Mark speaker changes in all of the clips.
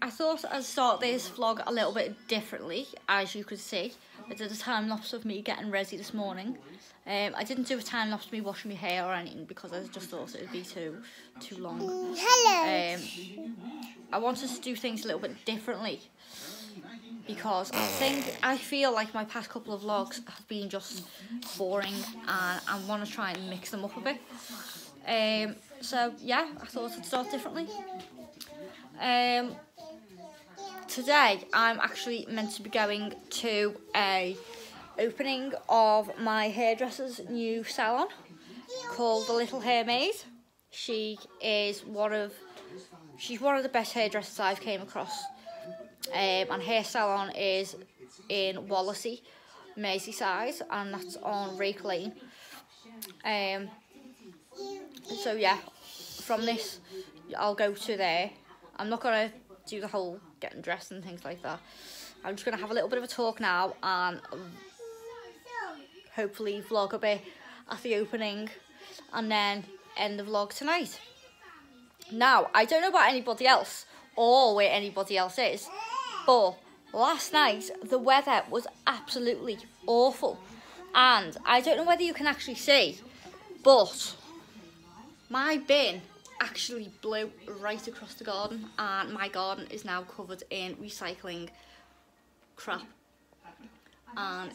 Speaker 1: I thought I'd start this vlog a little bit differently, as you could see. I did a time lapse of me getting ready this morning. Um, I didn't do a time lapse of me washing my hair or anything because I just thought it would be too too long.
Speaker 2: Hello.
Speaker 1: Um, I wanted to do things a little bit differently because I think I feel like my past couple of vlogs have been just boring and I want to try and mix them up a bit. Um, so yeah, I thought I'd start differently. Um, today I'm actually meant to be going to a opening of my hairdresser's new salon called the Little Hairmaid. She is one of she's one of the best hairdressers I've came across. Um, and her salon is in Wallasey, Merseyside, and that's on Rake Lane. Um, so yeah, from this, I'll go to there. I'm not gonna do the whole getting dressed and things like that. I'm just gonna have a little bit of a talk now and hopefully vlog a bit at the opening and then end the vlog tonight. Now, I don't know about anybody else or where anybody else is, but last night the weather was absolutely awful. And I don't know whether you can actually see, but my bin actually blew right across the garden and my garden is now covered in recycling crap. And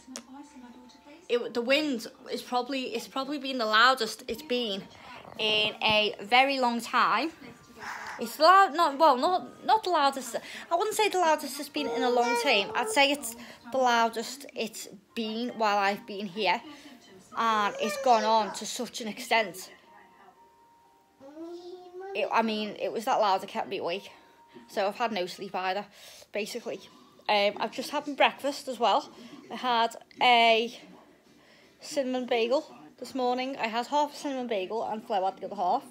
Speaker 1: it, the wind is probably it's probably been the loudest it's been in a very long time. It's loud, not well, not not the loudest. I wouldn't say the loudest it's been in a long time. I'd say it's the loudest it's been while I've been here, and it's gone on to such an extent. It, I mean, it was that loud it kept me awake, so I've had no sleep either. Basically, um, I've just had my breakfast as well. I had a cinnamon bagel this morning. I had half a cinnamon bagel and Flo had the other half.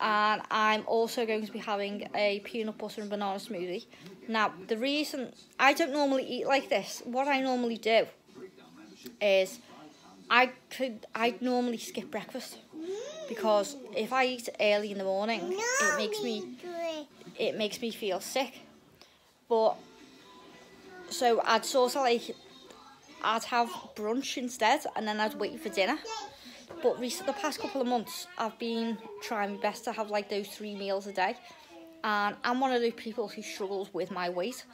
Speaker 1: And I'm also going to be having a peanut butter and banana smoothie. Now, the reason I don't normally eat like this, what I normally do is I could I normally skip breakfast because if I eat early in the morning, it makes me it makes me feel sick. But so I'd sort of like I'd have brunch instead and then I'd wait for dinner. But recent, the past couple of months, I've been trying my best to have like those three meals a day. And I'm one of those people who struggles with my weight.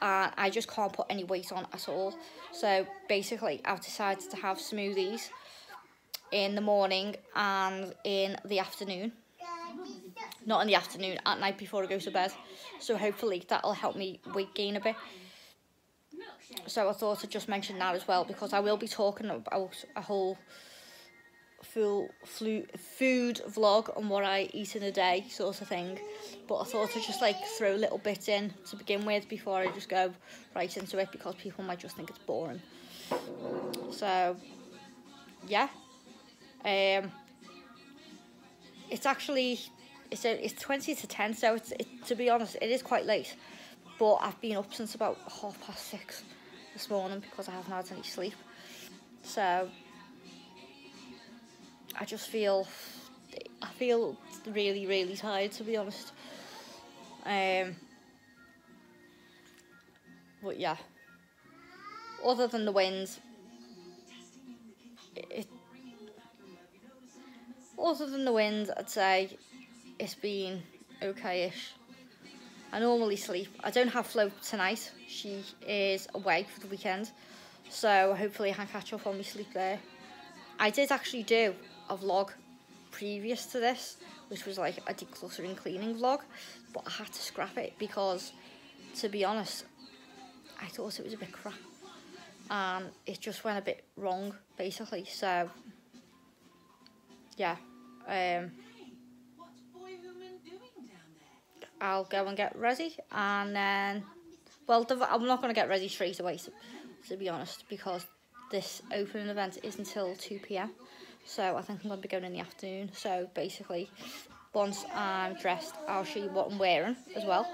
Speaker 1: And I just can't put any weight on at all. So basically, I've decided to have smoothies in the morning and in the afternoon. Not in the afternoon, at night before I go to bed. So hopefully that'll help me weight gain a bit so I thought I'd just mention that as well because I will be talking about a whole full food vlog on what I eat in a day sort of thing but I thought I'd just like throw a little bits in to begin with before I just go right into it because people might just think it's boring so yeah um it's actually it's a, it's 20 to 10 so it's it, to be honest it is quite late but I've been up since about half past six this morning because I haven't had any sleep. So I just feel I feel really really tired to be honest. Um, but yeah, other than the winds, other than the wind, I'd say it's been okay-ish. I normally sleep. I don't have Flo tonight. She is away for the weekend. So hopefully I can catch up on my sleep there. I did actually do a vlog previous to this, which was like a decluttering cleaning vlog, but I had to scrap it because, to be honest, I thought it was a bit crap. And it just went a bit wrong, basically. So, yeah. Um, I'll go and get ready and then, well, I'm not going to get ready straight away, to, be honest, because this opening event is until 2pm. So I think I'm going to be going in the afternoon. So basically, once I'm dressed, I'll show you what I'm wearing as well.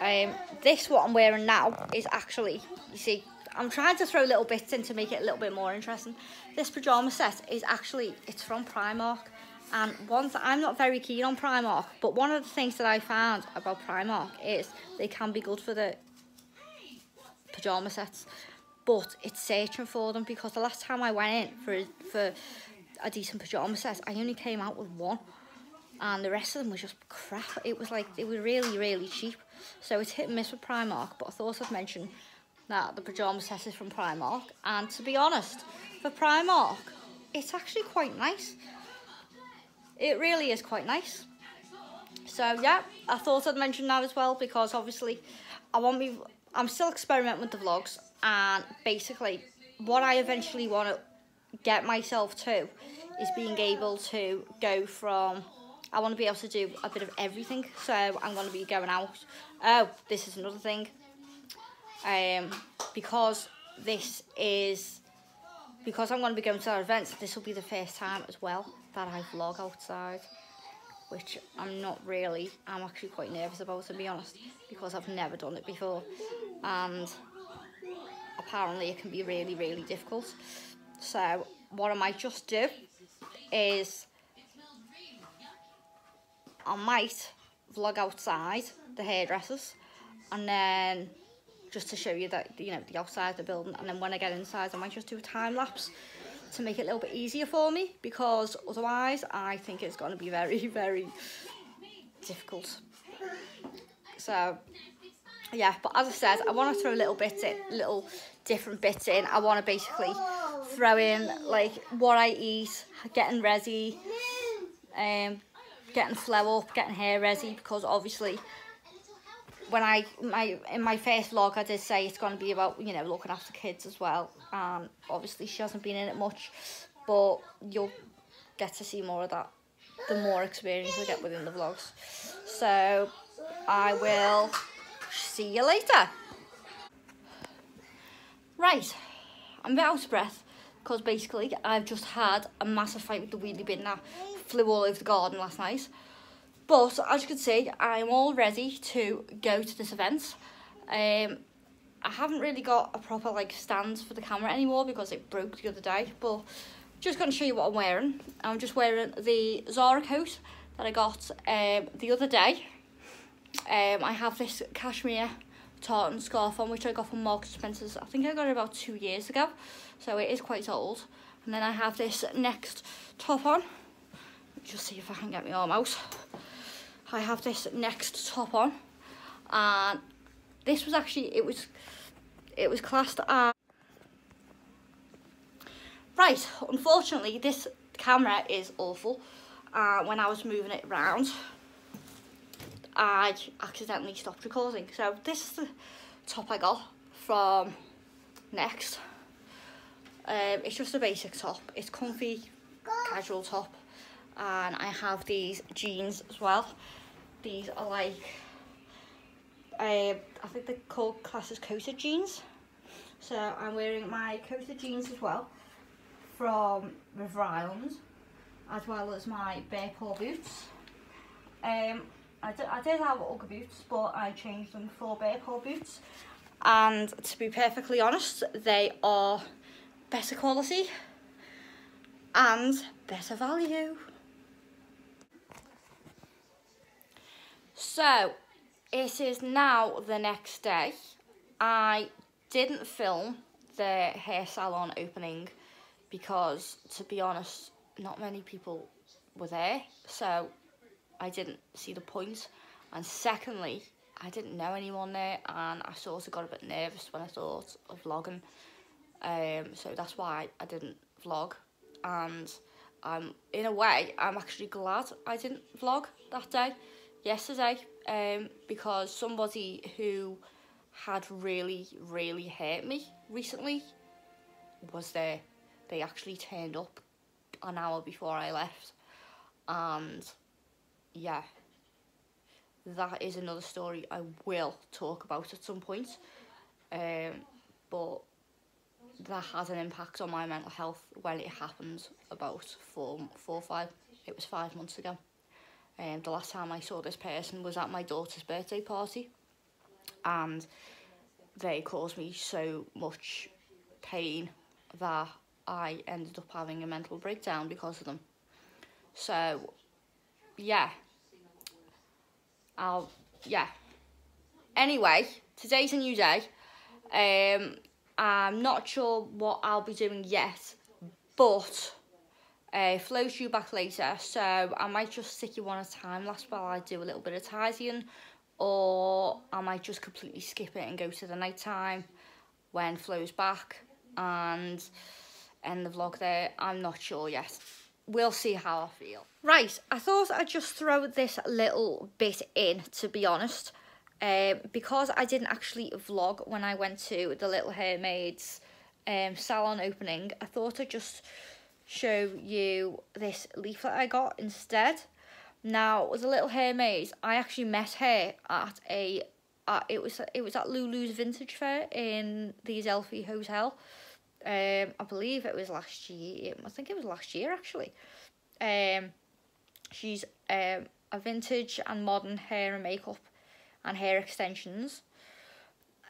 Speaker 1: Um, this, what I'm wearing now, is actually, you see, I'm trying to throw little bits in to make it a little bit more interesting. This pyjama set is actually, it's from Primark And one th I'm not very keen on Primark, but one of the things that I found about Primark is they can be good for the pyjama sets, but it's searching for them because the last time I went in for for a decent pyjama set, I only came out with one, and the rest of them was just crap. It was like they were really really cheap, so it's hit and miss with Primark. But I thought I'd mention that the pyjama set is from Primark, and to be honest, for Primark, it's actually quite nice. It really is quite nice. So yeah, I thought I'd mention that as well because obviously I want me I'm still experimenting with the vlogs and basically what I eventually want to get myself to is being able to go from I want to be able to do a bit of everything. So I'm going to be going out. Oh this is another thing. Um because this is because I'm going to be going to our events this will be the first time as well that I vlog outside which I'm not really, I'm actually quite nervous about to be honest, because I've never done it before, and apparently it can be really, really difficult. So what I might just do is, I might vlog outside the hairdressers, and then just to show you that, you know, the outside of the building, and then when I get inside, I might just do a time lapse to make it a little bit easier for me because otherwise I think it's going to be very, very difficult. So, yeah, but as I said, I want to throw a little bit in, little different bits in. I want to basically throw in like what I eat, getting ready, um, getting Flo up, getting hair ready because obviously when I my in my first vlog I did say it's going to be about you know looking after kids as well. And obviously she hasn't been in it much but you'll get to see more of that the more experience I get within the vlogs. So I will see you later. Right I'm a bit out of breath because basically I've just had a massive fight with the wheelie bin that flew all over the garden last night but as you can see, I'm all ready to go to this event. Um, I haven't really got a proper like stand for the camera anymore because it broke the other day. But just going to show you what I'm wearing. I'm just wearing the Zara coat that I got um, the other day. Um, I have this cashmere tartan scarf on which I got from Marks Spencer's. I think I got it about two years ago, so it is quite old. And then I have this next top on. Just see if I can get my arm out. I have this next top on. And this was actually it was it was classed as right unfortunately this camera is awful. Uh, when I was moving it around I accidentally stopped recording. So this is the top I got from next. Um, it's just a basic top. It's comfy casual top. And I have these jeans as well these are like, uh, I think they're called classes coated jeans. So I'm wearing my coated jeans as well from River Island, as well as my Bearpaw boots. Um, I, did, I did have Ugg boots, but I changed them for Bearpaw boots. And to be perfectly honest, they are better quality and better value. So, it is now the next day. I didn't film the hair salon opening because, to be honest, not many people were there. So, I didn't see the point. And secondly, I didn't know anyone there and I sort of got a bit nervous when I thought of vlogging. Um, so that's why I didn't vlog. And um, in a way, I'm actually glad I didn't vlog that day yesterday um, because somebody who had really, really hurt me recently was there. They actually turned up an hour before I left. And yeah, that is another story I will talk about at some point. Um, but that has an impact on my mental health when it happened about four, four, five, it was five months ago. Um, the last time I saw this person was at my daughter's birthday party and they caused me so much pain that I ended up having a mental breakdown because of them. So, yeah. I'll, yeah. Anyway, today's a new day. Um, I'm not sure what I'll be doing yet, but uh, Flo's due back later, so I might just stick you on a time lapse while I do a little bit of tidying, or I might just completely skip it and go to the night time when Flo's back and end the vlog there. I'm not sure yet. We'll see how I feel. Right, I thought I'd just throw this little bit in, to be honest. Um, because I didn't actually vlog when I went to the Little Hairmaids um, salon opening, I thought I'd just show you this leaflet I got instead. Now, was a Little Hairmaids, I actually met her at a, uh, it was it was at Lulu's Vintage Fair in the Adelphi Hotel. Um, I believe it was last year. I think it was last year actually. Um, she's um, a vintage and modern hair and makeup and hair extensions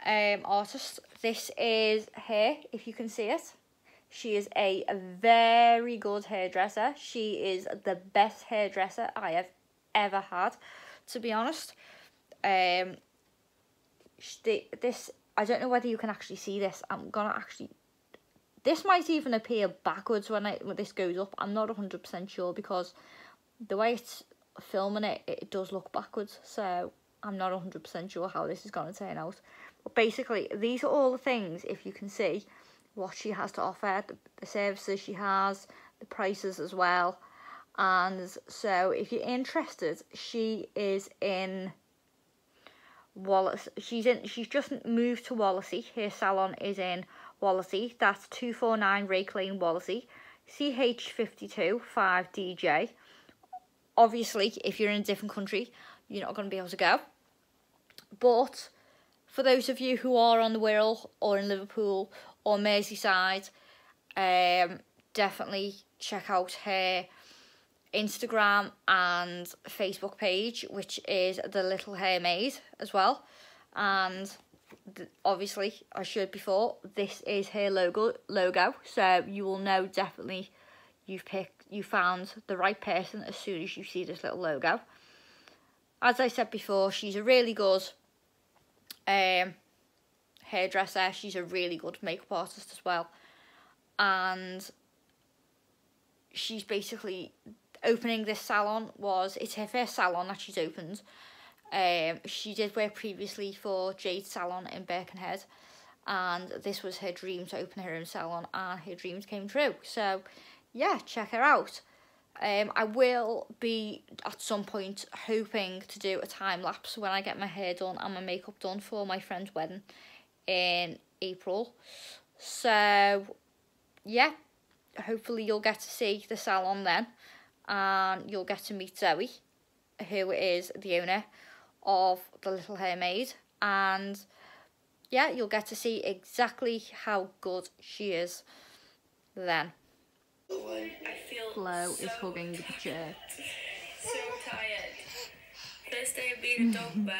Speaker 1: um, artist. This is her, if you can see it. She is a very good hairdresser. She is the best hairdresser I have ever had, to be honest. Um, this, I don't know whether you can actually see this. I'm gonna actually this might even appear backwards when, I, when this goes up. I'm not 100% sure because the way it's filming it, it does look backwards. So I'm not 100% sure how this is going to turn out. But basically, these are all the things, if you can see, what she has to offer, the, the services she has, the prices as well. And so if you're interested, she is in Wallace. She's in. She's just moved to Wallasey. Her salon is in Wallasey. That's 249 Rake Lane, Wallasey. CH52 5DJ. Obviously, if you're in a different country, you're not going to be able to go. But for those of you who are on the Wirral or in Liverpool or Merseyside, um, definitely check out her Instagram and Facebook page, which is The Little Hairmaid as well. And obviously, I showed before, this is her logo, logo, so you will know definitely you've picked, you found the right person as soon as you see this little logo. As I said before, she's a really good um, hairdresser. She's a really good makeup artist as well. And she's basically opening this salon was, it's her first salon that she's opened. Um, she did work previously for Jade Salon in Birkenhead, and this was her dream to open her own salon, and her dreams came true. So, yeah, check her out. Um, I will be at some point hoping to do a time lapse when I get my hair done and my makeup done for my friend's wedding in April. So, yeah, hopefully you'll get to see the salon then, and you'll get to meet Zoe, who is the owner of The Little Hairmaid and yeah, you'll get to see exactly how good she is then. Flo so is hugging the chair.
Speaker 2: So tired. First day of being a dog mum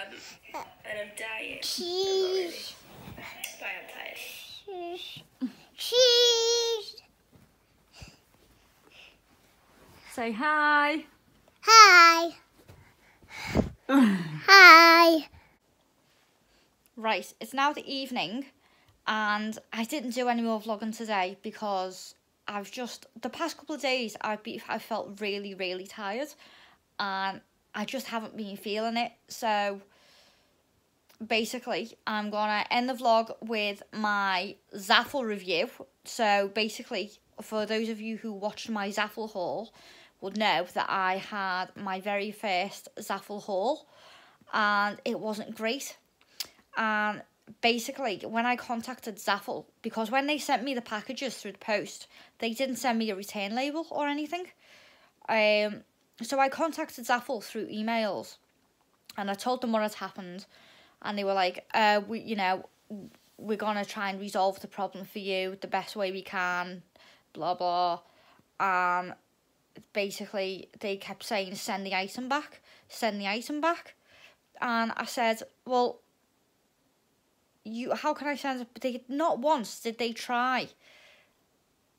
Speaker 2: and I'm dying. Cheese. Cheese.
Speaker 1: Cheese. Say hi.
Speaker 3: Hi. Hi.
Speaker 1: Right, it's now the evening and I didn't do any more vlogging today because I've just, the past couple of days I've been, I felt really, really tired and I just haven't been feeling it. So basically I'm gonna end the vlog with my Zaful review. So basically, for those of you who watched my Zaful haul, would know that I had my very first Zaful haul and it wasn't great. And basically, when I contacted Zaful, because when they sent me the packages through the post, they didn't send me a return label or anything. Um, so I contacted Zaful through emails and I told them what had happened and they were like, uh, we, you know, we're to try and resolve the problem for you the best way we can, blah, blah. Um, basically they kept saying send the item back, send the item back, and I said, well, you how can I send? But they not once did they try.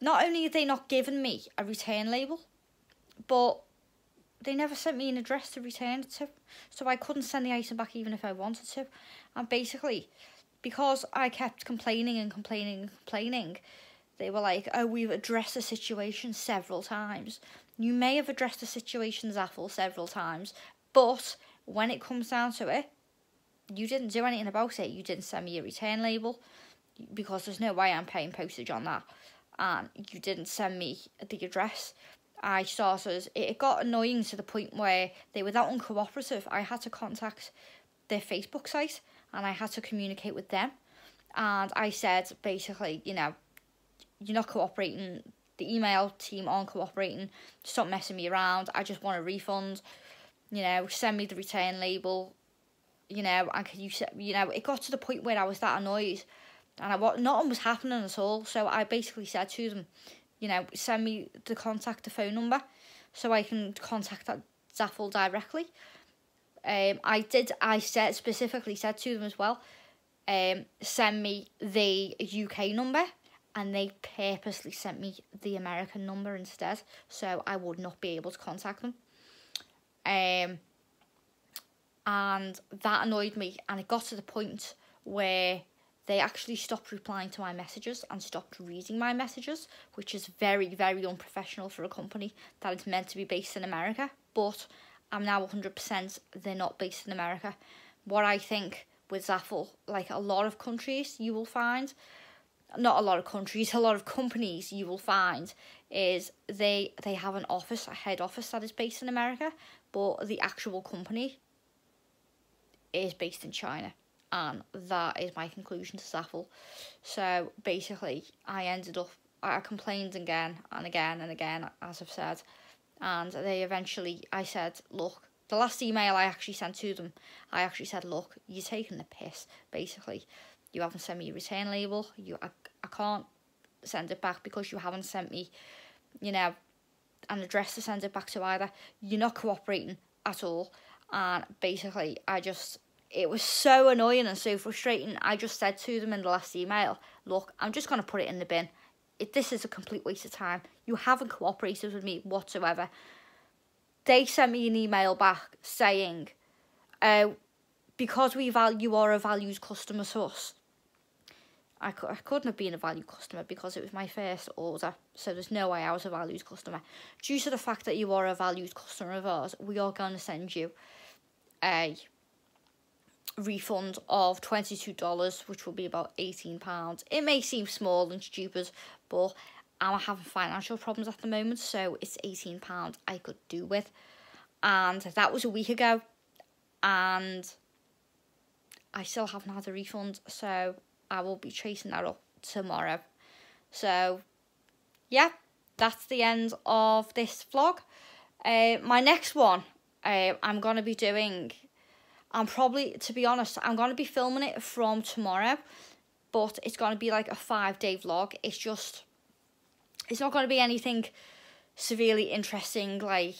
Speaker 1: Not only have they not given me a return label, but they never sent me an address to return it to. So I couldn't send the item back even if I wanted to. And basically, because I kept complaining and complaining and complaining, they were like, oh, we've addressed the situation several times. You may have addressed the situation, Zaful, several times, but when it comes down to it, you didn't do anything about it. You didn't send me a return label because there's no way I'm paying postage on that. And you didn't send me the address. I started, it got annoying to the point where they were that uncooperative. I had to contact their Facebook site and I had to communicate with them. And I said, basically, you know, you're not cooperating. The email team aren't cooperating. Stop messing me around. I just want a refund. You know, send me the return label. You know, and can you, you know, it got to the point where I was that annoyed and I, nothing was happening at all. So I basically said to them, you know, send me the contact the phone number so I can contact that Zaful directly. Um, I did. I said specifically said to them as well, um, send me the UK number, and they purposely sent me the American number instead, so I would not be able to contact them. Um, and that annoyed me, and it got to the point where they actually stopped replying to my messages and stopped reading my messages, which is very, very unprofessional for a company that is meant to be based in America. But I'm now 100% they're not based in America. What I think with Zaful, like a lot of countries, you will find, not a lot of countries, a lot of companies you will find is they they have an office, a head office that is based in America, but the actual company is based in China and that is my conclusion to Zaful. So basically, I ended up, I complained again and again and again, as I've said, and they eventually, I said, look, the last email I actually sent to them, I actually said, look, you're taking the piss, basically. You haven't sent me a return label. You, I, I can't send it back because you haven't sent me, you know, an address to send it back to either. You're not cooperating at all. And basically, I just it was so annoying and so frustrating. I just said to them in the last email, look, I'm just going to put it in the bin. It, this is a complete waste of time. You haven't cooperated with me whatsoever. They sent me an email back saying, uh, because we value are a values customer to us. I, I couldn't have been a value customer because it was my first order, so there's no way I was a values customer. Due to the fact that you are a values customer of ours, we are going to send you a refund of $22, which will be about £18. It may seem small and stupid, but I'm having financial problems at the moment, so it's £18 I could do with. And that was a week ago, and I still haven't had a refund, so I will be chasing that up tomorrow. So, yeah, that's the end of this vlog. Uh, my next one, uh, I'm going to be doing I'm probably, to be honest, I'm going to be filming it from tomorrow, but it's going to be like a five day vlog. It's just, it's not going to be anything severely interesting like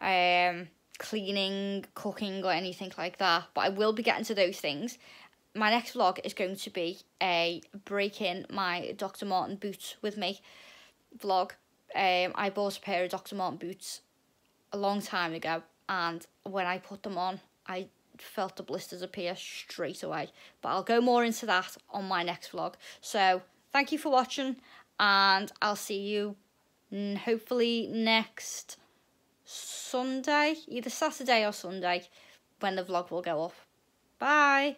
Speaker 1: um, cleaning, cooking, or anything like that. But I will be getting to those things. My next vlog is going to be a breaking my Dr. Martin boots with me vlog. Um, I bought a pair of Dr. Martin boots a long time ago, and when I put them on, I felt the blisters appear straight away. But I'll go more into that on my next vlog. So thank you for watching and I'll see you mm, hopefully next Sunday, either Saturday or Sunday when the vlog will go up. Bye.